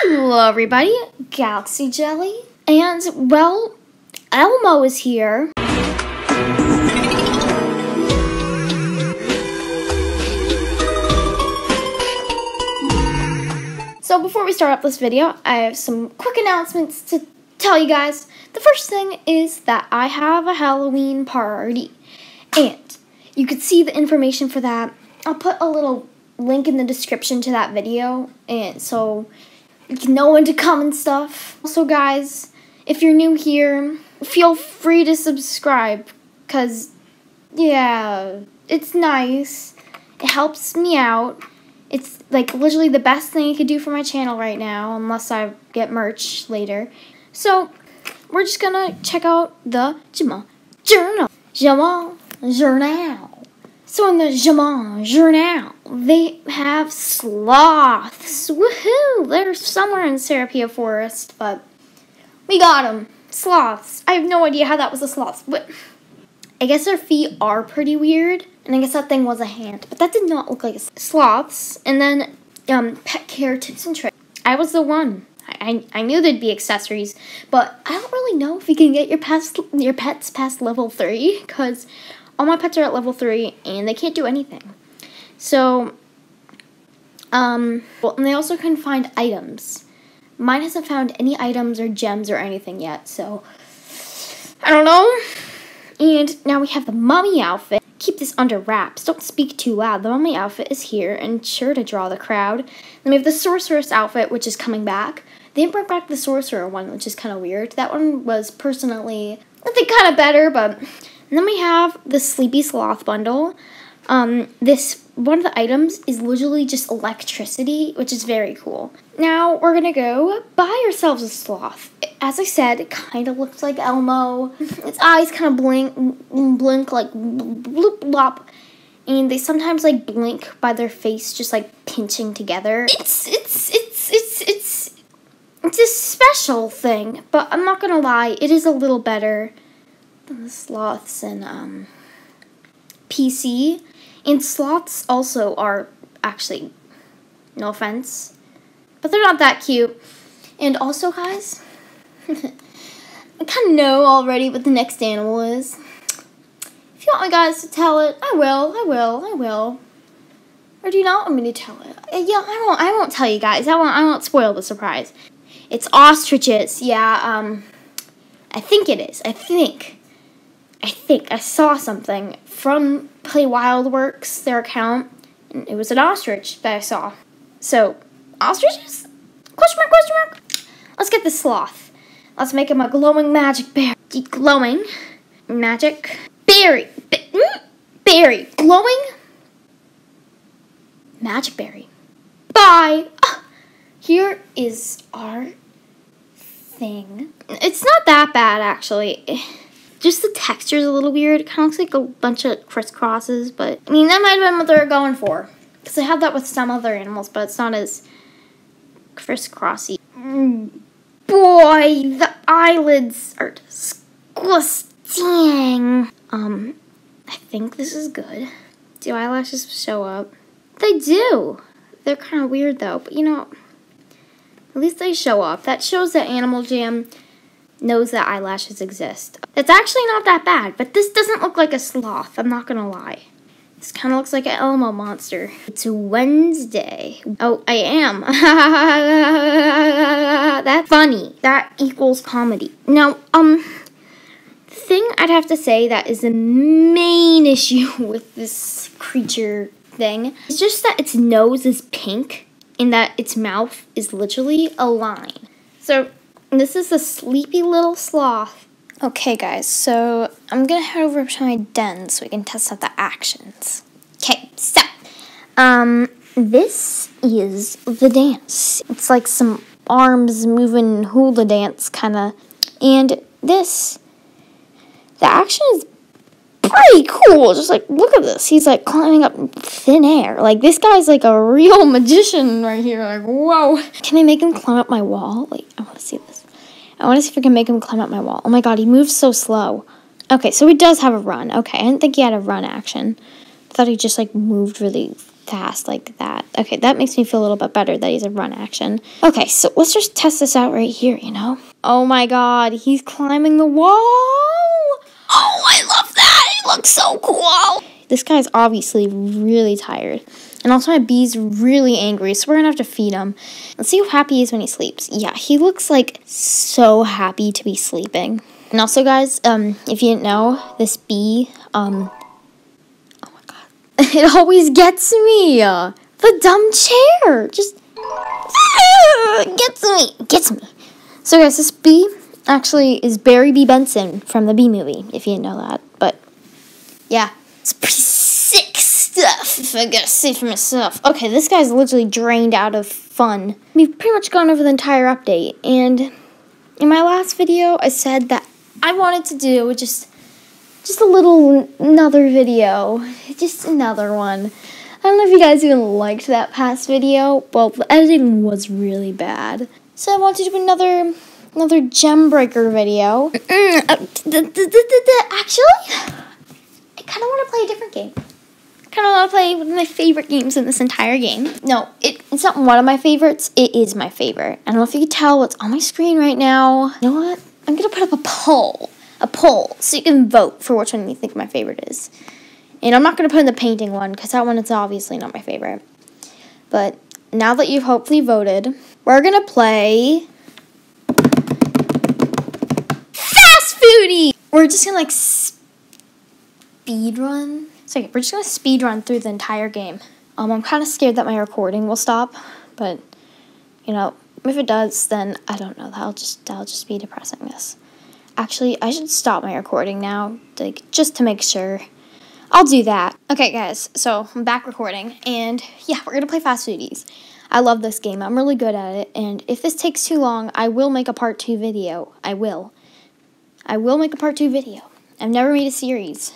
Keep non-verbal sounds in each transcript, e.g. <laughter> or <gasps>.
Hello, everybody. Galaxy Jelly. And, well, Elmo is here. So, before we start up this video, I have some quick announcements to tell you guys. The first thing is that I have a Halloween party. And you can see the information for that. I'll put a little link in the description to that video. And so you know when to come and stuff. Also, guys, if you're new here, feel free to subscribe. Because, yeah, it's nice. It helps me out. It's like literally the best thing you could do for my channel right now, unless I get merch later. So, we're just gonna check out the Jamaa Journal. Jamaa Journal. So in the Jamaa Journal, they have sloths. Woohoo! They're somewhere in Sarepia Forest, but we got them. Sloths. I have no idea how that was a sloth, but I guess their feet are pretty weird, and I guess that thing was a hand, but that did not look like a sloths. And then um, pet care tips and tricks. I was the one. I, I knew there'd be accessories, but I don't really know if you can get your past your pets past level three because all my pets are at level three and they can't do anything. So, um, well, and they also can find items. Mine hasn't found any items or gems or anything yet, so I don't know. And now we have the mummy outfit. Keep this under wraps. Don't speak too loud. The mummy outfit is here and sure to draw the crowd. Then we have the sorceress outfit, which is coming back. They bring back the sorcerer one, which is kind of weird. That one was personally, I think, kind of better, but. And then we have the Sleepy Sloth bundle. Um, this one of the items is literally just electricity, which is very cool. Now we're gonna go buy ourselves a sloth. As I said, it kind of looks like Elmo. Its eyes kind of blink, blink like bloop blop, and they sometimes like blink by their face, just like pinching together. It's it's it's it's it's it's a special thing, but I'm not gonna lie, it is a little better sloths and um PC. And sloths also are actually, no offense, but they're not that cute. And also, guys, <laughs> I kind of know already what the next animal is. If you want me guys to tell it, I will, I will, I will. Or do you not want me to tell it? Uh, yeah, I won't. I won't tell you guys. I won't. I won't spoil the surprise. It's ostriches. Yeah. Um, I think it is. I think. I think I saw something from Play Wild Works, their account, and it was an ostrich that I saw. So, ostriches? Question mark, question mark? Let's get the sloth. Let's make him a glowing magic berry. Glowing magic berry. Mm, berry. Glowing magic berry. Bye. Ah, here is our thing. It's not that bad, actually just the texture is a little weird. It kind of looks like a bunch of crisscrosses, but I mean, that might have been what they were going for. Because I have that with some other animals, but it's not as crisscrossy. Mm, boy, the eyelids are disgusting. Um, I think this is good. Do eyelashes show up? They do. They're kind of weird though, but you know, at least they show up. That shows that Animal Jam knows that eyelashes exist. It's actually not that bad, but this doesn't look like a sloth, I'm not gonna lie. This kind of looks like an Elmo monster. It's Wednesday. Oh, I am. <laughs> That's funny. That equals comedy. Now, um, the thing I'd have to say that is the main <laughs> issue with this creature thing is just that its nose is pink and that its mouth is literally a line. So this is a sleepy little sloth. Okay, guys, so I'm gonna head over to my den so we can test out the actions. Okay, so, um, this is the dance. It's like some arms moving hula dance kind of, and this, the action is pretty cool. Just like, look at this. He's like climbing up thin air. Like, this guy's like a real <laughs> magician right here. Like, whoa. Can I make him climb up my wall? Like, I want to see this. I want to see if I can make him climb up my wall. Oh my god, he moves so slow. Okay, so he does have a run. Okay, I didn't think he had a run action. I thought he just like moved really fast like that. Okay, that makes me feel a little bit better that he's a run action. Okay, so let's just test this out right here, you know? Oh my god, he's climbing the wall! <gasps> Oh, I love that! He looks so cool! This guy's obviously really tired. And also my bee's really angry, so we're gonna have to feed him. Let's see how happy he is when he sleeps. Yeah, he looks like so happy to be sleeping. And also guys, um, if you didn't know, this bee, um, oh my god, <laughs> it always gets me. The dumb chair, just <laughs> gets me, gets me. So guys, this bee actually is Barry B. Benson from the Bee Movie, if you didn't know that. Yeah, it's pretty sick stuff, if I gotta say for myself. Okay, this guy's literally drained out of fun. We've pretty much gone over the entire update, and in my last video, I said that I wanted to do just just a little another video, just another one. I don't know if you guys even liked that past video. Well, the editing was really bad. So I wanted to do another another gem breaker video. Uh, actually, I kind of want to play a different game. I kind of want to play one of my favorite games in this entire game. No, it, it's not one of my favorites. It is my favorite. I don't know if you can tell what's on my screen right now. You know what? I'm going to put up a poll. A poll. So you can vote for which one you think my favorite is. And I'm not going to put in the painting one because that one is obviously not my favorite. But now that you've hopefully voted, we're going to play Fast Foodie. We're just going to like speed run. So okay, we're just gonna speed run through the entire game. Um, I'm kind of scared that my recording will stop, but you know, if it does, then I don't know. That'll just that'll just be depressing. This. Actually, I should stop my recording now, like just to make sure. I'll do that. Okay, guys. So I'm back recording, and yeah, we're gonna play Fast Foodies. I love this game. I'm really good at it, and if this takes too long, I will make a part two video. I will. I will make a part two video. I've never made a series.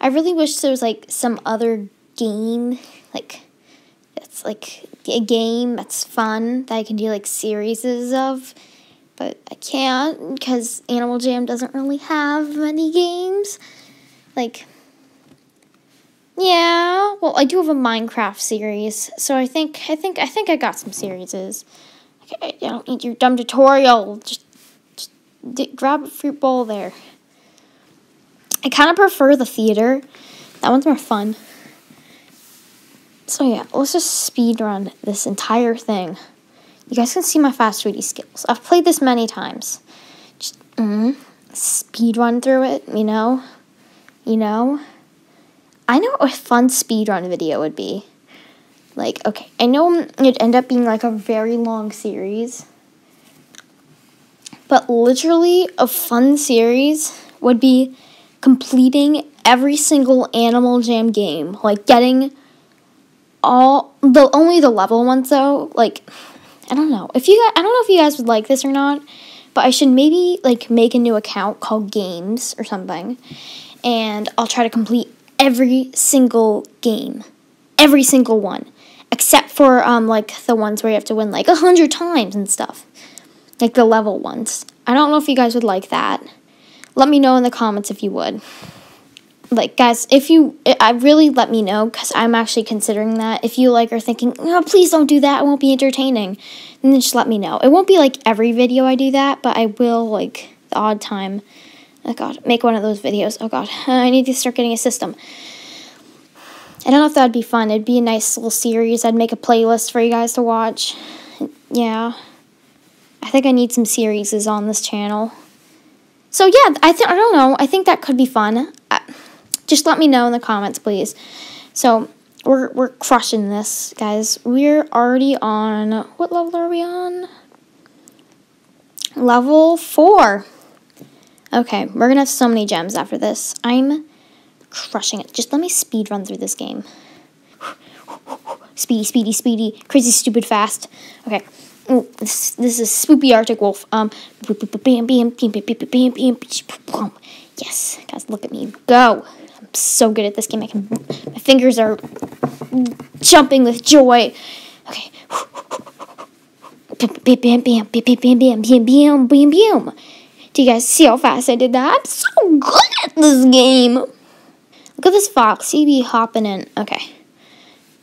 I really wish there was like some other game, like that's like a game that's fun that I can do like series of, but I can't because Animal Jam doesn't really have many games. Like, yeah, well, I do have a Minecraft series, so I think I think I think I got some series. Okay, I don't need your dumb tutorial. Just, just grab a fruit bowl there. I kind of prefer the theater. That one's more fun. So yeah, let's just speed run this entire thing. You guys can see my fast foodie skills. I've played this many times. Just mm, speed run through it, you know? You know? I know what a fun speed run video would be. Like, okay, I know it'd end up being like a very long series. But literally, a fun series would be completing every single Animal Jam game, like getting all the only the level ones though. Like I don't know if you guys, I don't know if you guys would like this or not, but I should maybe like make a new account called Games or something, and I'll try to complete every single game, every single one, except for um like the ones where you have to win like a hundred times and stuff, like the level ones. I don't know if you guys would like that. Let me know in the comments if you would. Like, guys, if you, I really let me know because I'm actually considering that. If you like are thinking, oh, please don't do that, it won't be entertaining, then just let me know. It won't be like every video I do that, but I will like the odd time. Oh god, make one of those videos. Oh god, <laughs> I need to start getting a system. I don't know if that'd be fun. It'd be a nice little series. I'd make a playlist for you guys to watch. Yeah. I think I need some series on this channel. So yeah, I think I don't know. I think that could be fun. Uh, just let me know in the comments, please. So we're we're crushing this, guys. We're already on what level are we on? Level four. Okay, we're gonna have so many gems after this. I'm crushing it. Just let me speed run through this game. <sighs> Speedy, speedy, speedy, crazy, stupid, fast. Okay. Ooh, this, this is Spoopy Arctic Wolf. Um. Yes, guys, look at me go. I'm so good at this game. I can, my fingers are jumping with joy. Okay. Bam, bam, bam, bam, bam, bam, bam, bam, bam, bam. Do you guys see how fast I did that? I'm so good at this game. Look at this fox. He be hopping in. Okay.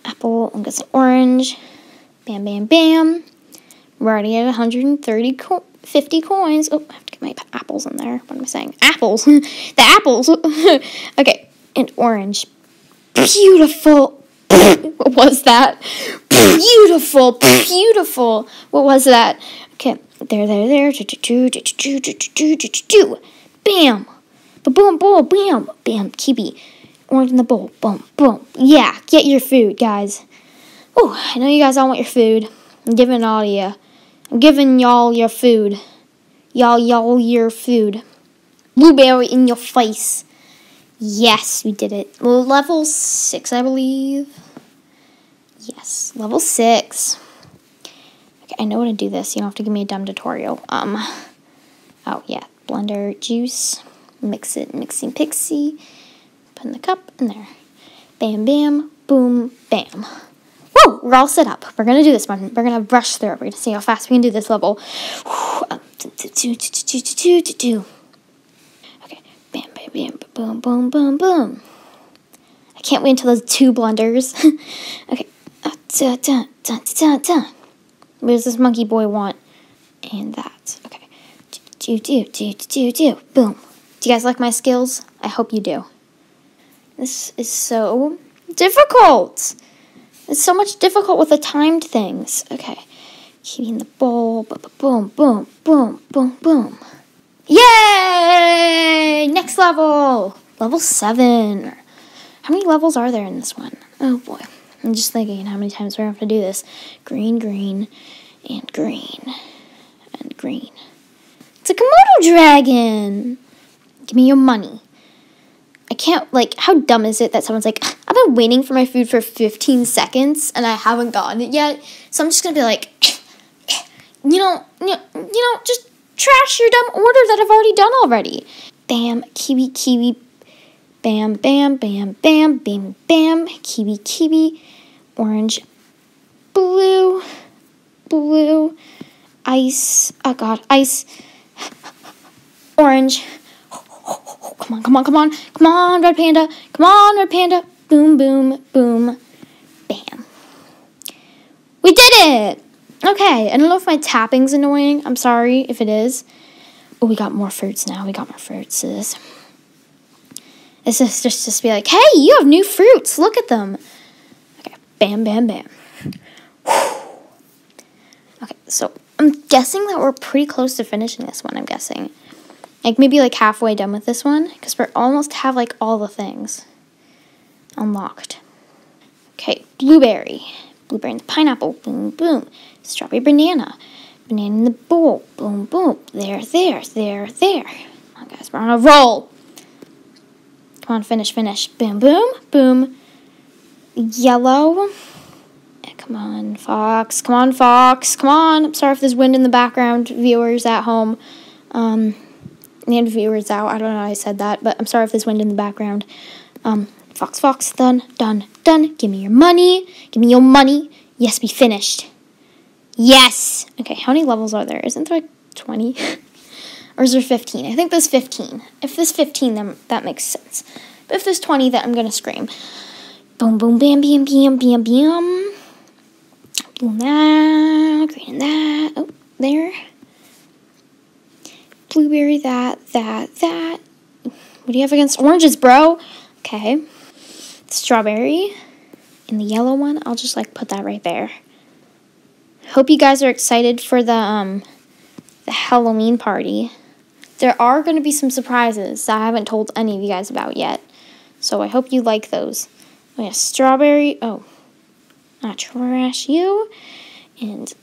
apple. I'm guessing orange. Bam, bam, bam. We're already at 130, co 50 coins. Oh, I have to get my apples in there. What am I saying? Apples. <laughs> the apples. <laughs> okay, and orange. Beautiful. <laughs> what was that? Beautiful, beautiful. What was that? Okay, there, there, there. Bam. Boom, boom, bam, bam. Kiwi. Orange in the bowl. Boom, boom. Yeah, get your food, guys. Oh, I know you guys all want your food. I'm giving it all to you. Giving y'all your food. Y'all, y'all your food. Blueberry in your face. Yes, we did it. Level 6, I believe. Yes, level 6. Okay, I know how to do this. You don't have to give me a dumb tutorial. Um, oh, yeah. Blender juice. Mix it, mixing pixie. Put in the cup, in there. Bam, bam, boom, bam. Woo! We're all set up. We're gonna do this one. We're gonna rush through it. We're gonna see how fast we can do this level. Okay, bam, bam, bam, boom, boom, boom, boom. I can't wait until those two blunders. <laughs> okay. Uh, Dun. What does this monkey boy want? And that. Okay. Do, do, do, do, do, Boom. Do you guys like my skills? I hope you do. This is so difficult. It's so much difficult with the timed things. Okay. Keeping the bowl. Boom, boom, boom, boom, boom. Yay! Next level. Level 7. How many levels are there in this one? Oh boy. I'm just thinking how many times we're going to have to do this. Green, green, and green, and green. It's a Komodo dragon! Give me your money. I can't, like, how dumb is it that someone's like, been waiting for my food for 15 seconds and I haven't gotten it yet. So I'm just to be like, <coughs> you know, you know, just trash your dumb order that I've already done already. Bam, kiwi, kiwi, bam, bam, bam, bam, bam, bam, kiwi, kiwi, orange, blue, blue, ice, oh god, ice, orange, come on, come on, come on, come on, red panda, come on, red panda, boom, boom, boom, bam. We did it! Okay, I don't know if my tapping's annoying. I'm sorry if it is. Oh, we got more fruits now. We got more fruits. This is just, just, just be like, hey, you have new fruits. Look at them. Okay, bam, bam, bam. Okay, so I'm guessing that we're pretty close to finishing this one, I'm guessing. Like maybe like halfway done with this one because we're almost have like all the things unlocked. Okay, blueberry. Blueberry and the pineapple. Boom, boom. Strawberry banana. Banana in the bowl. Boom, boom. There, there, there, there. Come on, guys. We're on a roll. Come on, finish, finish. Boom, boom, boom. Yellow. Come on, Fox. Come on, Fox. Come on. I'm sorry if there's wind in the background, viewers at home. Um, and viewers out. I don't know I said that, but I'm sorry if there's wind in the background. Um, Fox, Fox, done, done, done. Give me your money. Give me your money. Yes, we finished. Yes. Okay, how many levels are there? Isn't there like 20? <laughs> or is there 15? I think there's 15. If there's 15, then that makes sense. But if there's 20, then I'm going to scream. Boom, boom, bam, bam, bam, bam, bam. Boom, that. Green that. Oh, there. Blueberry that, that, that. What do you have against oranges, bro? Okay. Strawberry. And the yellow one, I'll just like put that right there. Hope you guys are excited for the um the Halloween party. There are going to be some surprises that I haven't told any of you guys about yet. So I hope you like those. Oh yeah, strawberry. Oh, not trash you. And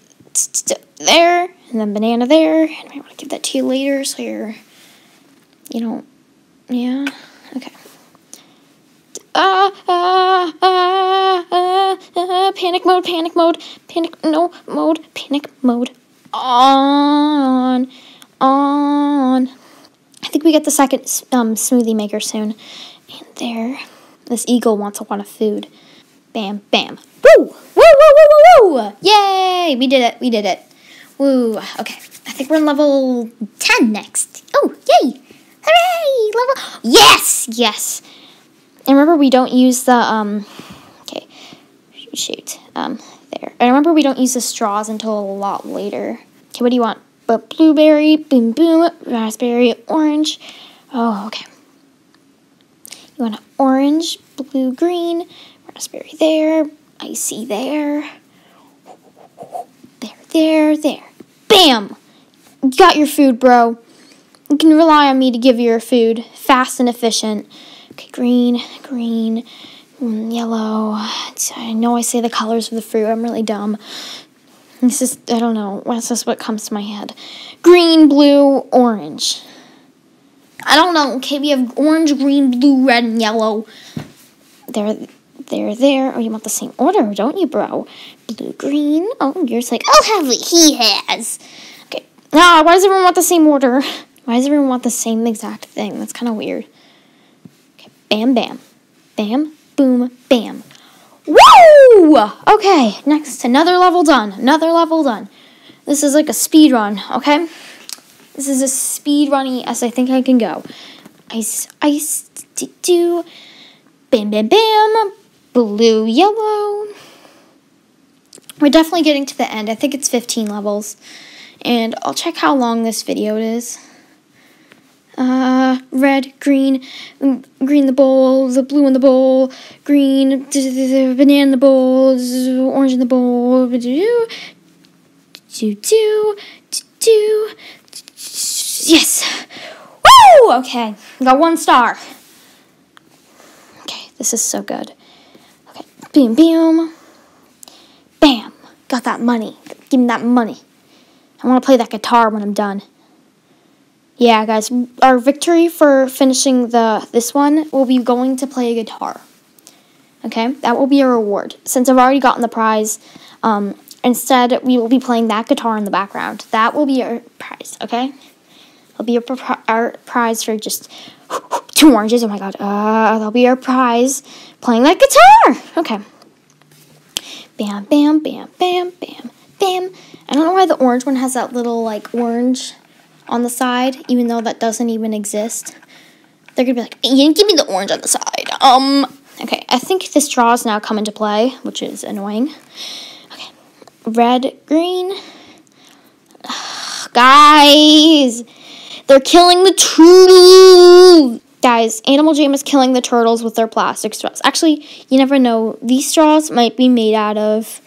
there, and then banana there. And I want to give that to you later so you're, you know, yeah. Ah, ah, ah, panic mode, panic mode, panic, no mode, panic mode. On, on. I think we get the second um, smoothie maker soon. And there, this eagle wants a lot of food. Bam, bam. Woo! Woo, woo, woo, woo, woo! Yay! We did it, we did it. Woo. Okay, I think we're in level 10 next. Oh, yay! Hooray! Level. Yes! Yes! And remember, we don't use the, um. Okay. shoot. Um, there. I remember we don't use the straws until a lot later. Okay, what do you want? But blueberry, boom, boom, raspberry, orange. Oh, okay. You want an orange, blue, green, raspberry there, icy there. There, there, there. Bam! You got your food, bro. You can rely on me to give you your food fast and efficient. Okay, green, green, mm, yellow. I know I say the colors of the fruit. I'm really dumb. This is, I don't know. That's just what comes to my head. Green, blue, orange. I don't know. Okay, we have orange, green, blue, red, and yellow. There, there, there. Oh, you want the same order, don't you, bro? Blue, green. Oh, yours like, I'll have what he has. Okay. Ah, why does everyone want the same order? Why does everyone want the same exact thing? That's kind of weird. Bam, bam. Bam, boom, bam. Woo! Okay, next, another level done. Another level done. This is like a speed run, okay? This is as speed runny as I think I can go. Ice, ice, do, do. Bam, bam, bam. Blue, yellow. We're definitely getting to the end. I think it's 15 levels. And I'll check how long this video is. Uh, red, green, green the bowl, the blue in the bowl, green, banana in the bowl, orange in the bowl, do do do do Yes. Woo! Okay, got one star. Okay, this is so good. Okay, boom, boom. Bam. Got that money. Give me that money. I want to play that guitar when I'm done. Yeah, guys, our victory for finishing the this one will be going to play a guitar. Okay, that will be a reward. Since I've already gotten the prize, um, instead we will be playing that guitar in the background. That will be our prize, okay? That'll be our, our prize for just <gasps> two oranges. Oh my god. Uh, that'll be our prize playing that guitar. Okay. Bam, bam, bam, bam, bam, bam. I don't know why the orange one has that little like orange on the side, even though that doesn't even exist. They're gonna be like, you give me the orange on the side. Um, okay, I think the straws now come into play, which is annoying. Okay, red, green. Ugh, guys, they're killing the turtles! Guys, Animal Jam is killing the turtles with their plastic straws. Actually, you never know. These straws might be made out of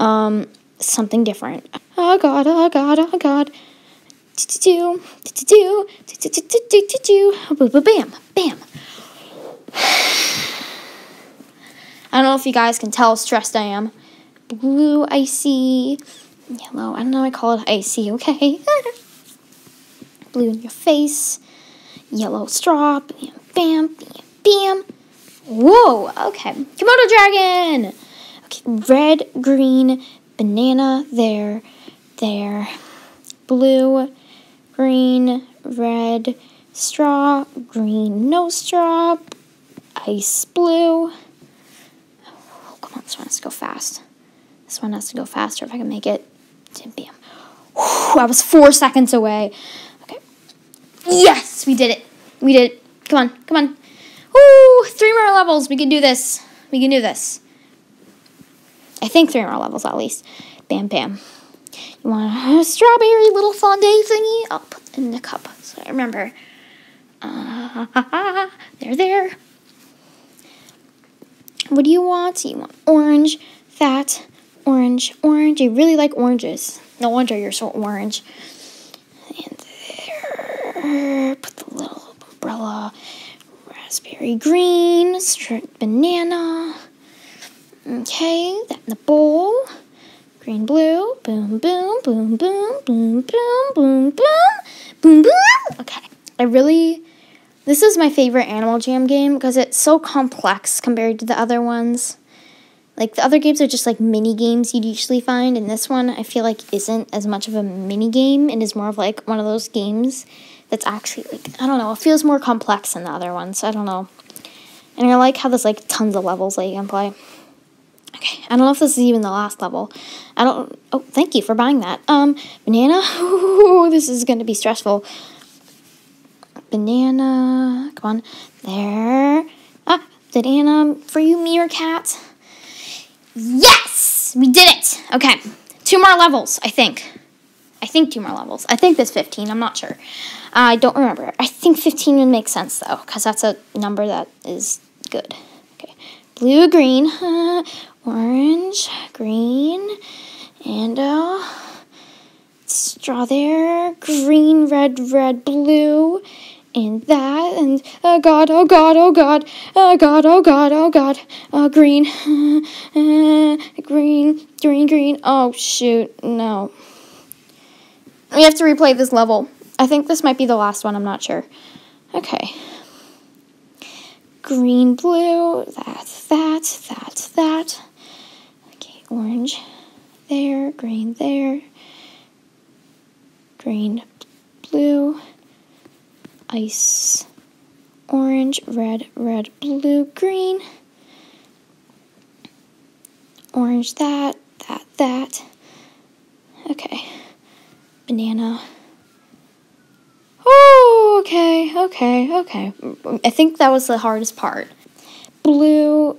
um, something different. Oh god, oh god, oh god. Do, do, do, do, do, do, do, do, do, bam, bam. I don't know if you guys can tell how stressed I am. Blue, icy, yellow. I don't know. I call it icy. Okay. <laughs> blue in your face, yellow straw, bam, bam, bam, bam. Whoa, okay. Komodo dragon! Okay, red, green, banana, there, there, blue, green, red, straw, green, no straw, ice blue. Oh, come on, this one has to go fast. This one has to go faster if I can make it. Bam. Whew, I was four seconds away. Okay. Yes, we did it. We did it. Come on, come on. Ooh, three more levels. We can do this. We can do this. I think three more levels at least. Bam, bam. A strawberry little fondue thingy? I'll put in the cup so I remember. Uh, <laughs> there, there. What do you want? You want orange, fat, orange, orange. You really like oranges. No wonder you're so orange. And there, put the little umbrella. Raspberry green, striped banana. Okay, that in the bowl. Green, blue. Boom, boom, boom, boom, boom, boom, boom, boom, boom, boom. Okay, I really. This is my favorite Animal Jam game because it's so complex compared to the other ones. Like the other games are just like mini games you'd usually find, and this one I feel like isn't as much of a mini game and is more of like one of those games that's actually like I don't know, it feels more complex than the other ones. I don't know. And I like how there's like tons of levels that you can play. Okay, I don't know if this is even the last level. I don't oh thank you for buying that. Um banana <laughs> Ooh, this is gonna be stressful. Banana come on. There. Ah, banana for you meerkat. Yes! We did it! Okay. Two more levels, I think. I think two more levels. I think there's 15. I'm not sure. I don't remember. I think 15 would make sense, though, because that's a number that is good. Okay. Blue, green, <laughs> uh, orange, green, and uh, straw there. Green, red, red, blue, and that, and oh god, oh god, oh god, oh god, oh god, oh god, uh, green, <laughs> uh, green, green, green. Oh shoot, no. We have to replay this level. I think this might be the last one, I'm not sure. Okay. Green, blue, that, that, that, that. Orange there, green there, green, blue, ice, orange, red, red, blue, green, orange that, that, that. Okay banana. Oh, okay, okay, okay. I think that was the hardest part. Blue,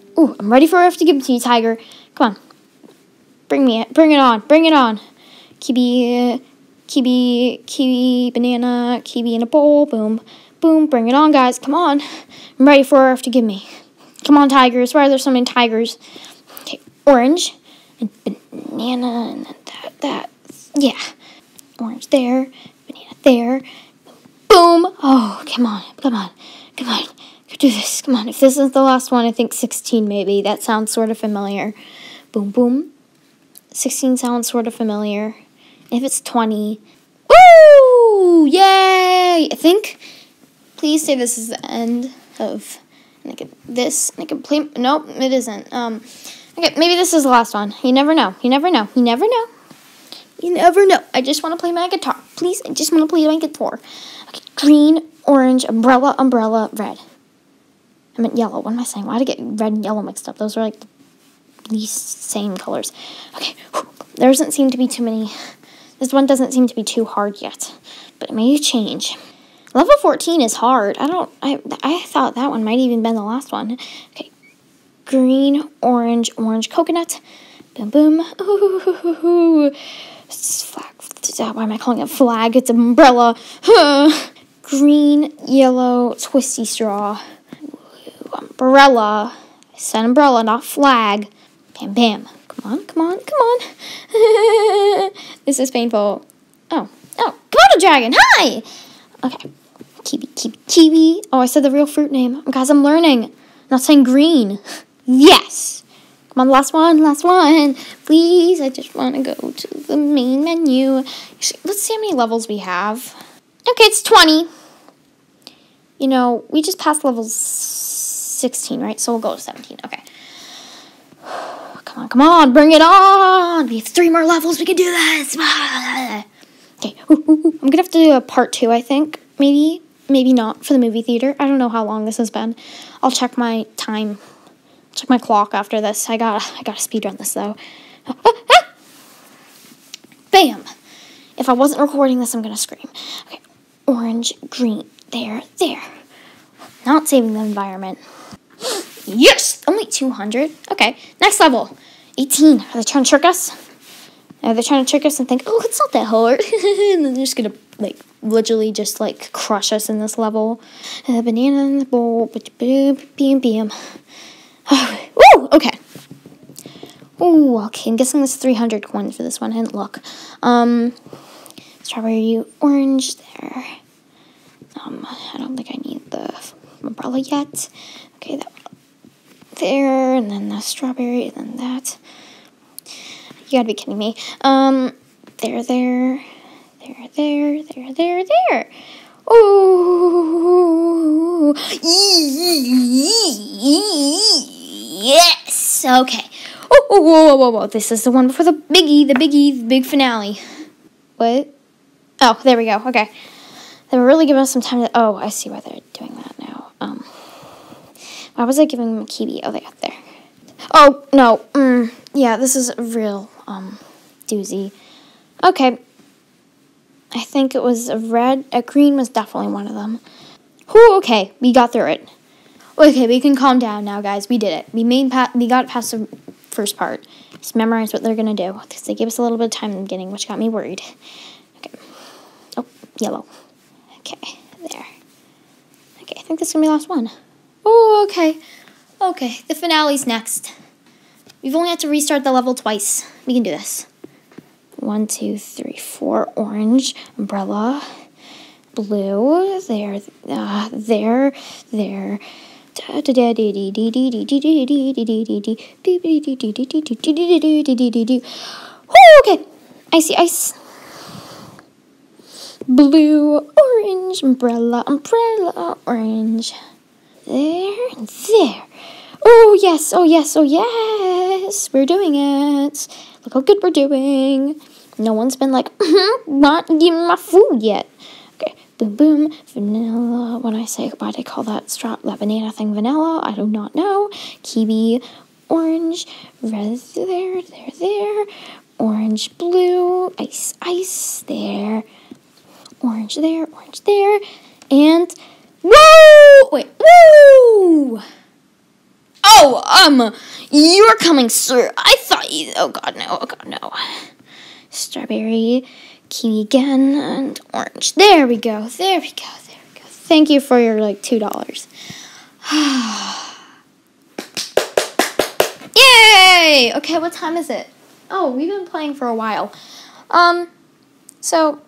Ooh, I'm ready for have to give it to you, Tiger. Come on. Bring me it. Bring it on. Bring it on. Kiwi, kiwi, kiwi, banana, kiwi in a bowl. Boom, boom. Bring it on, guys. Come on. I'm ready for have to give me. Come on, tigers. Why are there so many tigers? Okay, orange and banana and that, that. Yeah orange there, banana there. Boom! Oh, come on, come on, come on. Do this. Come on. If this is the last one, I think 16 maybe. That sounds sort of familiar. Boom, boom. 16 sounds sort of familiar. If it's 20, woo! Yay! I think. Please say this is the end of. And I can this. And I can play. Nope, it isn't. Um. Okay, maybe this is the last one. You never know. You never know. You never know. You never know. I just want to play my guitar. Please, I just want to play my guitar. Okay, green, orange, umbrella, umbrella, red. I meant yellow. What am I saying? Why did I get red and yellow mixed up? Those are like the least same colors. Okay, there doesn't seem to be too many. This one doesn't seem to be too hard yet, but it may change. Level 14 is hard. I don't, I, I thought that one might even been the last one. Okay, green, orange, orange, coconut. Boom, boom. <laughs> Ooh, flag. Uh, why am I calling it flag? It's umbrella. <laughs> Green, yellow, twisty straw. Umbrella. I said umbrella, not flag. Bam, bam. Come on, come on, come on. <laughs> this is painful. Oh, oh, Komodo dragon. Hi. Okay. Kiwi, kiwi, kiwi. Oh, I said the real fruit name. Guys, I'm learning. I'm not saying green. <laughs> Yes. Come on, last one, last one. Please, I just want to go to the main menu. Let's see how many levels we have. Okay, it's 20. You know, we just passed level 16, right? So we'll go to 17. Okay. <sighs> Come on, come on, bring it on. We have three more levels. We can do this. <sighs> Okay, I'm to have to do a part two, I think. Maybe, maybe not for the movie theater. I don't know how long this has been. I'll check my time check my clock after this. I got I got to speed run this though. <gasps> Bam! If I wasn't recording this, I'm gonna scream. Okay, orange, green, there, there. Not saving the environment. Yes! Only 200. Okay, next level. 18. Are they trying to trick us? Are they trying to trick us and think, oh, it's not that hard? <laughs> and then they're just gonna, like, literally just, like, crush us in this level. Uh, banana in the bowl. Bam, bam, bam. Ooh, okay. Ooh, okay. I'm guessing this 300 coins for this one. I didn't look. Um, strawberry orange there. Um, I don't think I need the umbrella yet. Okay, that there, and then the strawberry, and then that. You gotta be kidding me. Um, there, there, there, there, there, there, there. Oh, yes. Okay. Oh, Oh, whoa, whoa, whoa, whoa. This is the one before the biggie, the biggie, the big finale. What? Oh, there we go. Okay. They were really giving us some time to. Oh, I see why they're doing that now. Um, why was I giving them a kiwi? Oh, they got there. Oh no. Mm, yeah, this is a real um doozy. Okay. I think it was a red. A green was definitely one of them. Whew, okay, we got through it. Okay, we can calm down now, guys. We did it. We made we got past the first part. Just memorize what they're gonna do because they gave us a little bit of time in the beginning, which got me worried. Okay. Oh, yellow. Okay, there. Okay, I think this is gonna be the last one. Oh, okay. Okay, the finale's next. We've only had to restart the level twice. We can do this. One, two, three, four. Orange, umbrella, blue, there, uh, there, there. Okay, icy ice. Blue, orange, umbrella, umbrella, orange. There, and there. Oh, yes, oh, yes, oh, yes. We're doing it. Look how good we're doing. No one's been like, <laughs> not giving my food yet. Okay, boom, boom, vanilla. When I say, why do they call that strap, that banana thing vanilla, I do not know. Kiwi, orange, red there, there, there. Orange, blue, ice, ice, there. Orange there, orange there. And, woo! Wait, woo! Oh, um, you're coming, sir. I thought you. Oh God, no. Oh God, no. Strawberry, kiwi again, and orange. There we go. There we go. There we go. Thank you for your like two dollars. <sighs> Yay! Okay, what time is it? Oh, we've been playing for a while. Um, so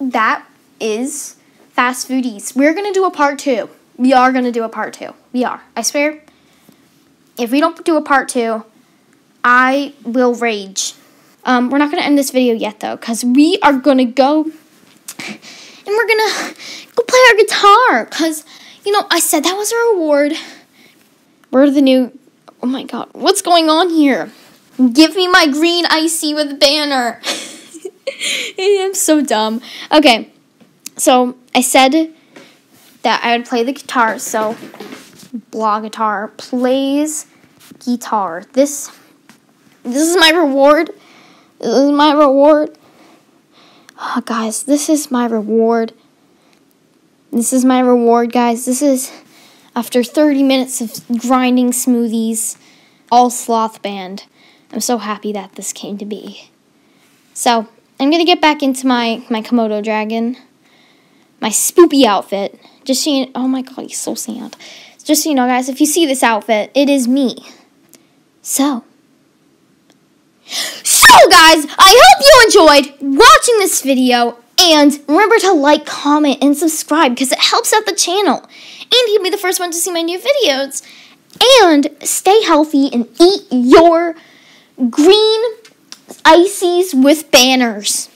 that is fast foodies. We're gonna do a part two. We are gonna do a part two. We are. I swear if we don't do a part two, I will rage. Um, we're not going to end this video yet, though, because we are going to go and we're going to go play our guitar. Because, you know, I said that was a reward. We're the new... Oh, my God. What's going on here? Give me my green icy with banner. <laughs> I'm so dumb. Okay, so I said that I would play the guitar, so Blah Guitar plays guitar. This this is my reward. This is my reward. Oh, guys, this is my reward. This is my reward, guys. This is after 30 minutes of grinding smoothies, all sloth band. I'm so happy that this came to be. So, I'm going to get back into my, my Komodo dragon, my spoopy outfit. Just seeing, oh my god, he's so sad. Just so you know, guys, if you see this outfit, it is me. So, so guys, I hope you enjoyed watching this video. And remember to like, comment, and subscribe because it helps out the channel. And you'll be the first one to see my new videos. And stay healthy and eat your green ices with banners.